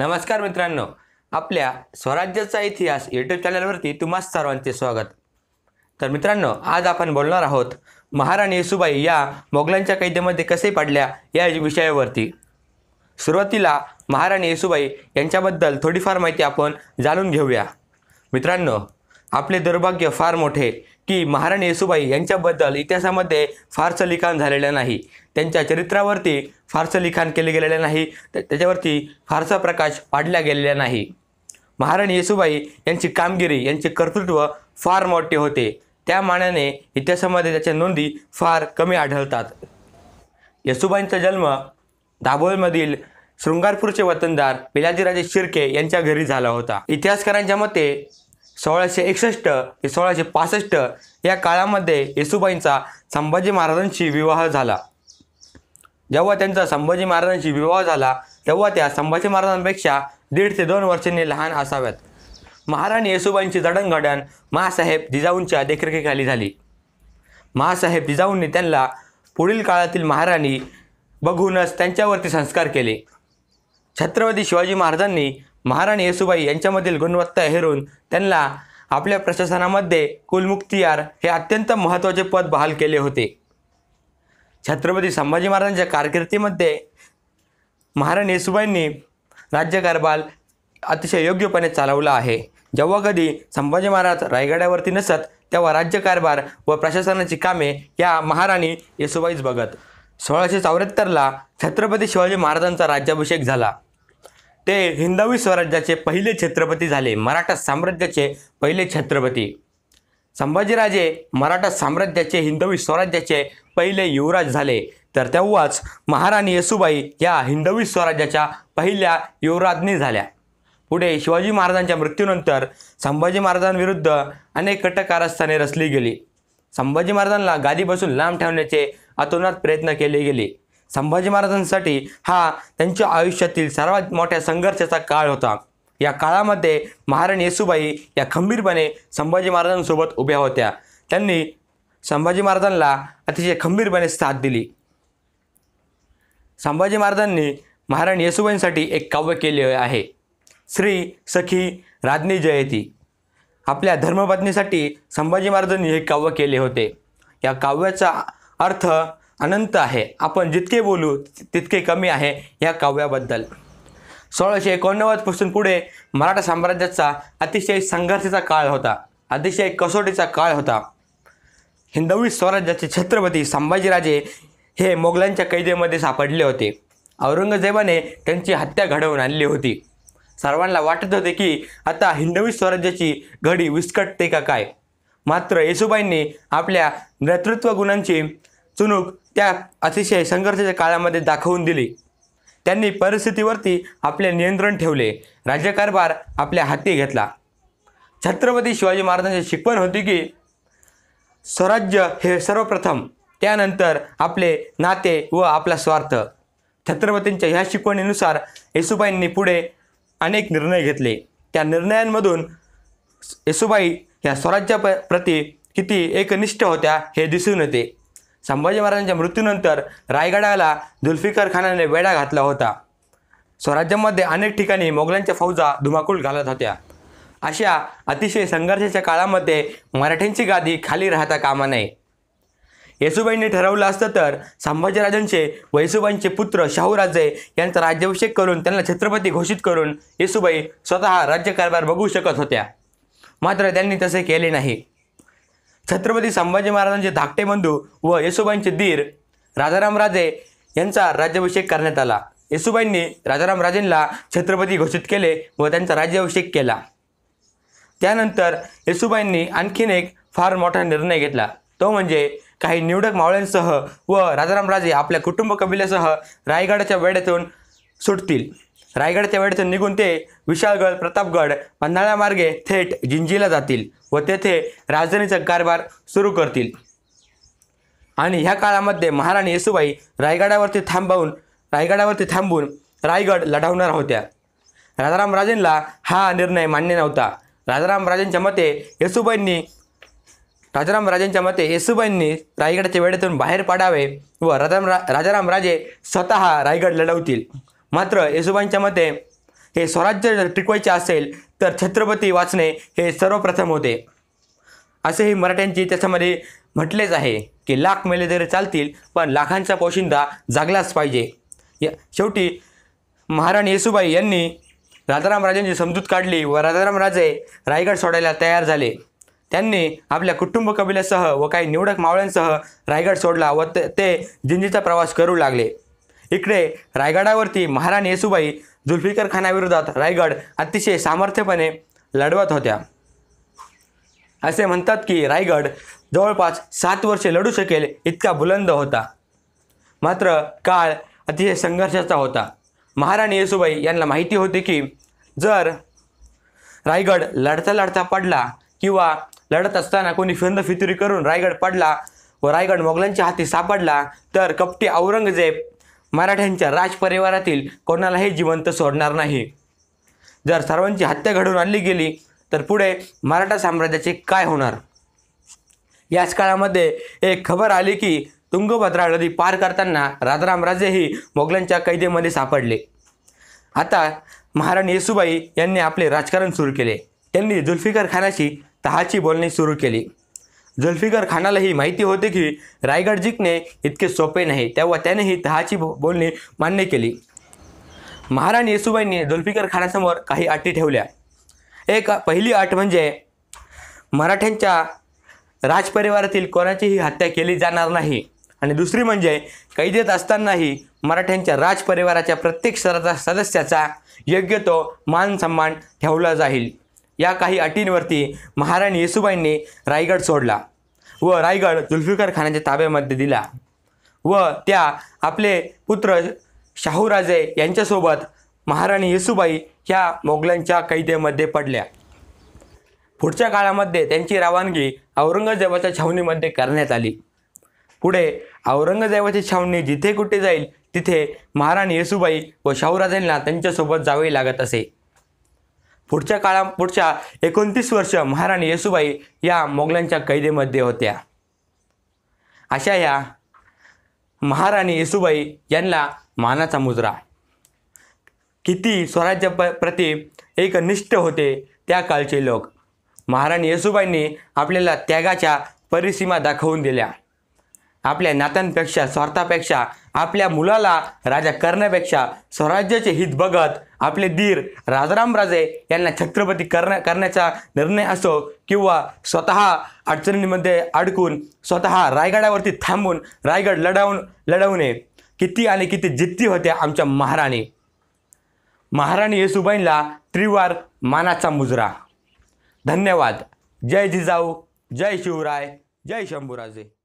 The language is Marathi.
नमस्कार मित्रांनो आपल्या स्वराज्याचा इतिहास यूट्यूब चॅनलवरती तुम्हा सर्वांचे स्वागत. तर मित्रांनो आज आपण बोलणार आहोत महाराणी येसुबाई या मोगलांच्या कैदेमध्ये कसे पडल्या या विषयावरती. सुरुवातीला महाराणी येसुबाई यांच्याबद्दल थोडीफार माहिती आपण जाणून घेऊया. मित्रांनो आपले दुर्भाग्य फार मोठे की महाराणी येसुबाई यांच्याबद्दल इतिहासामध्ये फारसं लिखाण झालेलं नाही. त्यांच्या चरित्रावरती फारसं लिखाण केले गेलेलं नाही. त्याच्यावरती फारसा प्रकाश पाडला गेलेला नाही. महाराणी येसुबाई यांची कामगिरी यांचे कर्तृत्व फार मोठे होते. त्या मानाने इतिहासामध्ये त्याच्या नोंदी फार कमी आढळतात. येसुबाईंचा जन्म दाभोळमधील शृंगारपूरचे वतनदार पिलाजीराजे शिर्के यांच्या घरी झाला होता. इतिहासकारांच्या मते सोळाशे एकसष्ट ते सोळाशे पासष्ट या काळामध्ये येसुबाईंचा संभाजी महाराजांशी विवाह झाला. जेव्हा त्यांचा संभाजी महाराजांशी विवाह झाला तेव्हा त्या संभाजी महाराजांपेक्षा दीड ते दोन वर्षांनी लहान असाव्यात. महाराणी येसुबाईंची जडणघडण महासाहेब जिजाऊंच्या देखरेखीखाली झाली. महासाहेब जिजाऊंनी त्यांना पुढील काळातील महाराणी बघूनच त्यांच्यावरती संस्कार केले. छत्रपती शिवाजी महाराजांनी महाराणी येसुबाई यांच्यामधील गुणवत्ता हेरून त्यांना आपल्या प्रशासनामध्ये कुलमुक्तियार हे अत्यंत महत्त्वाचे पद बहाल केले होते. छत्रपती संभाजी महाराजांच्या कारकिर्दीमध्ये महाराणी येसुबाईंनी राज्यकारभार अतिशय योग्यपणे चालवला आहे. जेव्हा कधी संभाजी महाराज रायगडावरती नसत तेव्हा राज्यकारभार व प्रशासनाची कामे या महाराणी येसुबाईच बघत. सोळाशे चौऱ्याहत्तरला छत्रपती शिवाजी महाराजांचा राज्याभिषेक झाला. ते हिंदवी स्वराज्याचे पहिले छत्रपती झाले मराठा साम्राज्याचे पहिले छत्रपती. संभाजीराजे मराठा साम्राज्याचे हिंदवी स्वराज्याचे पहिले युवराज झाले. तर तेव्हाच महाराणी येसुबाई या हिंदवी स्वराज्याच्या पहिल्या युवराज्ञी झाल्या. पुढे शिवाजी महाराजांच्या मृत्यूनंतर संभाजी महाराजांविरुद्ध अनेक कटक कारस्थाने रचली गेली. संभाजी महाराजांना गादीपासून लांब ठेवण्याचे अतोनात प्रयत्न केले गेले. संभाजी महाराजांसाठी हा त्यांच्या आयुष्यातील सर्वात मोठ्या संघर्षाचा काळ होता. या काळामध्ये महाराणी येसुबाई या खंबीरपणे संभाजी महाराजांसोबत उभ्या होत्या. त्यांनी संभाजी महाराजांना अतिशय खंबीरपणे साथ दिली. संभाजी महाराजांनी महाराणी येसुबाईंसाठी एक काव्य केले आहे. श्री सखी राज्ञी जयती. आपल्या धर्मपत्नीसाठी संभाजी महाराजांनी हे काव्य केले होते. या काव्याचा अर्थ अनंत आहे. आपण जितके बोलू तितके कमी आहे या काव्याबद्दल. सोळाशे एकोणनव्वदपासून पुढे मराठा साम्राज्याचा अतिशय संघर्षाचा काळ होता. अतिशय कसोटीचा काळ होता. हिंदवी स्वराज्याचे छत्रपती संभाजीराजे हे मोगलांच्या कैदेमध्ये सापडले होते. औरंगजेबाने त्यांची हत्या घडवून आणली होती. सर्वांना वाटत होते की आता हिंदवी स्वराज्याची घडी विस्कटते का काय? मात्र येसुबाईंनी आपल्या नेतृत्व गुणांची चुणूक त्या अतिशय संघर्षाच्या काळामध्ये दाखवून दिली. त्यांनी परिस्थितीवरती आपले नियंत्रण ठेवले. राज्यकारभार आपल्या हाती घेतला. छत्रपती शिवाजी महाराजांची शिकवण होती की स्वराज्य हे सर्वप्रथम त्यानंतर आपले नाते व आपला स्वार्थ. छत्रपतींच्या ह्या शिकवणीनुसार येसुबाईंनी पुढे अनेक निर्णय घेतले. त्या निर्णयांमधून येसुबाई ह्या स्वराज्याप्रती किती एकनिष्ठ होत्या हे दिसून येते. संभाजी महाराजांच्या मृत्यूनंतर रायगडाला जुल्फिकार खानाने वेढा घातला होता. स्वराज्यामध्ये अनेक ठिकाणी मोगलांच्या फौजा धुमाकूळ घालत होत्या. अशा अतिशय संघर्षाच्या काळामध्ये मराठ्यांची गादी खाली राहता कामा नये. येसुबाईंनी ठरवलं असतं तर संभाजीराजांचे व येसुबाईंचे पुत्र शाहूराजे यांचा राज्याभिषेक करून त्यांना छत्रपती घोषित करून येसुबाई स्वतः राज्यकारभार बघू शकत होत्या. मात्र त्यांनी तसे केले नाही. छत्रपती संभाजी महाराजांचे धाकटे बंधू व येसुबाईंचे दीर राजाराम राजे यांचा राज्याभिषेक करण्यात आला. येसुबाईंनी राजाराम राजेंना छत्रपती घोषित केले व त्यांचा राज्याभिषेक केला. त्यानंतर येसुबाईंनी आणखीन एक फार मोठा निर्णय घेतला. तो म्हणजे काही निवडक मावळ्यांसह व राजाराम राजे आपल्या कुटुंब कबिल्यासह रायगडाच्या वेड्यातून सुटतील. रायगडच्या वेळेतून निघून ते विशाळगड प्रतापगड पन्हाळ्यामार्गे थेट जिंजीला जातील व तेथे राजधानीचा कारभार सुरू करतील. आणि ह्या काळामध्ये महाराणी येसुबाई रायगडावरती थांबवून रायगडावरती थांबून रायगड लढवणार होत्या. राजाराम राजेंना हा निर्णय मान्य नव्हता. राजाराम राजेंच्या मते येसुबाईंनी राजाराम राजेंच्या मते येसुबाईंनी रायगडाच्या वेळेतून बाहेर पाडावे व राजाराम रा राजाराम राजे स्वतः रायगड लढवतील. मात्र येसुबाईंच्या मते हे स्वराज्य जर टिकवायचे असेल तर छत्रपती वाचणे हे सर्वप्रथम होते. असेही मराठ्यांची त्याच्यामध्ये म्हटलेच आहे की लाख मेले तरी चालतील पण लाखांचा पोशिंदा जागलाच पाहिजे. या शेवटी महाराणी येसुबाई यांनी राजाराम राजांची समजूत काढली व राजाराम राजे रायगड सोडायला तयार झाले. त्यांनी आपल्या कुटुंब कबिल्यासह व काही निवडक मावळ्यांसह रायगड सोडला व ते- ते जिंजीचा प्रवास करू लागले. इकडे रायगडावरती महाराणी येसुबाई जुल्फिकर खानाविरोधात रायगड अतिशय सामर्थ्यपणे लढवत होत्या. असे म्हणतात की रायगड जवळपास सात वर्षे लढू शकेल इतका बुलंद होता. मात्र काळ अतिशय संघर्षाचा होता. महाराणी येसुबाई यांना माहिती होती की जर रायगड लढता लढता पडला किंवा लढत असताना कोणी फिंद फितुरी करून रायगड पडला व रायगड मोगलांच्या हाती सापडला तर कपटी औरंगजेब मराठ्यांच्या राजपरिवारातील कोणालाही जिवंत सोडणार नाही. जर सर्वांची हत्या घडवून आणली गेली तर पुढे मराठा साम्राज्याचे काय होणार? याच काळामध्ये एक खबर आली की तुंगभद्रा नदी पार करताना राजाराम राजेही मोगलांच्या कैदेमध्ये सापडले. आता महाराणी येसुबाई यांनी आपले राजकारण सुरू केले. त्यांनी जुल्फिकार खानाशी तहाची बोलणी सुरू केली. जुल्फिकर खानालाही माहिती होते की रायगड जिंकणे इतके सोपे नाही. तेव्हा त्यानेही तहाची बो- बोलणी मान्य केली. महाराणी येसुबाईंनी जुल्फिकर खानासमोर काही अटी ठेवल्या. एक पहिली अट म्हणजे मराठ्यांच्या राजपरिवारातील कोणाचीही हत्या केली जाणार नाही. आणि दुसरी म्हणजे कैदेत असतानाही मराठ्यांच्या राजपरिवाराच्या प्रत्येक सदस्याचा योग्य तो मान सन्मान ठेवला जाईल. या काही अटींवरती महाराणी येसुबाईंनी रायगड सोडला व रायगड जुल्फिकार खानाच्या ताब्यामध्ये दिला व त्या आपले पुत्र शाहूराजे यांच्यासोबत महाराणी येसुबाई ह्या मोगलांच्या कैदेमध्ये पडल्या. पुढच्या काळामध्ये त्यांची रवानगी औरंगजेबाच्या छावणीमध्ये करण्यात आली. पुढे औरंगजेबाची छावणी जिथे कुठे जाईल तिथे महाराणी येसुबाई व शाहूराजांना त्यांच्यासोबत जावे लागत असे. पुढच्या काळा पुढच्या एकोणतीस वर्ष महाराणी येसुबाई या मोगलांच्या कैदेमध्ये होत्या. अशा या महाराणी येसुबाई यांना मानाचा मुजरा. किती स्वराज्य प प्रति एक निष्ठ होते त्या काळचे लोक. महाराणी येसुबाईंनी आपल्याला त्यागाच्या परिसीमा दाखवून दिल्या. आपल्या नात्यांपेक्षा स्वार्थापेक्षा आपल्या मुलाला राजा करण्यापेक्षा स्वराज्याचे हित बघत आपले धीर राजाराम राजे यांना छत्रपती करण्या करण्याचा निर्णय असो किंवा स्वतः अडचणींमध्ये अडकून स्वतः रायगडावरती थांबून रायगड लढावून लढवणे. किती आणि किती जिद्दी होत्या आमच्या महाराणी. महाराणी येसुबाईंला त्रिवार मानाचा मुजरा. धन्यवाद. जय जिजाऊ जय शिवराय जय शंभूराजे.